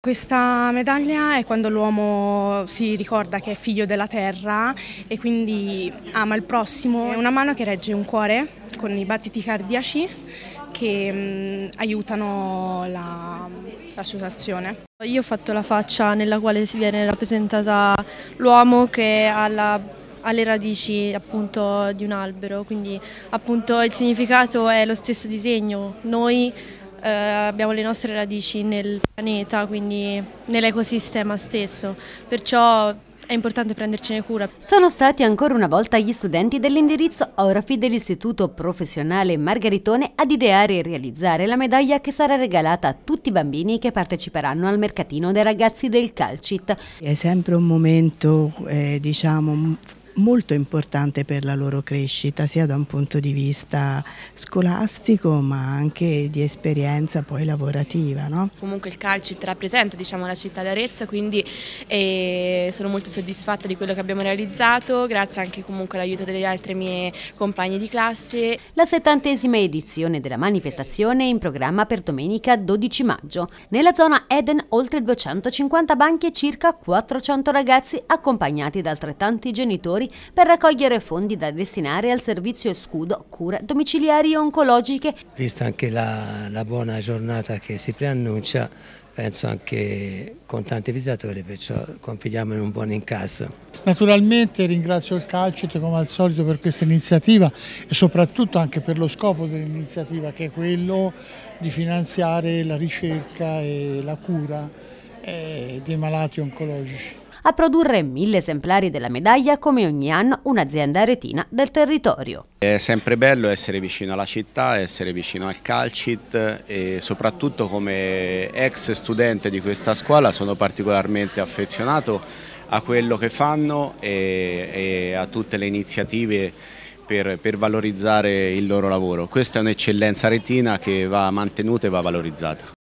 Questa medaglia è quando l'uomo si ricorda che è figlio della terra e quindi ama il prossimo. È una mano che regge un cuore con i battiti cardiaci che mh, aiutano l'associazione. La, Io ho fatto la faccia nella quale si viene rappresentata l'uomo che ha la, alle radici appunto di un albero, quindi appunto il significato è lo stesso disegno. Noi eh, abbiamo le nostre radici nel pianeta, quindi nell'ecosistema stesso, perciò è importante prendercene cura. Sono stati ancora una volta gli studenti dell'indirizzo Orafi dell'Istituto Professionale Margaritone ad ideare e realizzare la medaglia che sarà regalata a tutti i bambini che parteciperanno al mercatino dei ragazzi del Calcit. È sempre un momento, eh, diciamo, molto importante per la loro crescita, sia da un punto di vista scolastico ma anche di esperienza poi lavorativa. No? Comunque il Calcit rappresenta diciamo, la città di Arezzo, quindi eh, sono molto soddisfatta di quello che abbiamo realizzato, grazie anche comunque all'aiuto delle altre mie compagne di classe. La settantesima edizione della manifestazione è in programma per domenica 12 maggio. Nella zona Eden oltre 250 banchi e circa 400 ragazzi accompagnati da altrettanti genitori per raccogliere fondi da destinare al servizio scudo cure domiciliari oncologiche. Vista anche la, la buona giornata che si preannuncia, penso anche con tanti visitatori, perciò confidiamo in un buon incasso. Naturalmente ringrazio il Calcit come al solito per questa iniziativa e soprattutto anche per lo scopo dell'iniziativa che è quello di finanziare la ricerca e la cura eh, dei malati oncologici a produrre mille esemplari della medaglia come ogni anno un'azienda aretina del territorio. È sempre bello essere vicino alla città, essere vicino al Calcit e soprattutto come ex studente di questa scuola sono particolarmente affezionato a quello che fanno e, e a tutte le iniziative per, per, valorizzare il loro lavoro. Questa è un'eccellenza retina che va mantenuta e va valorizzata.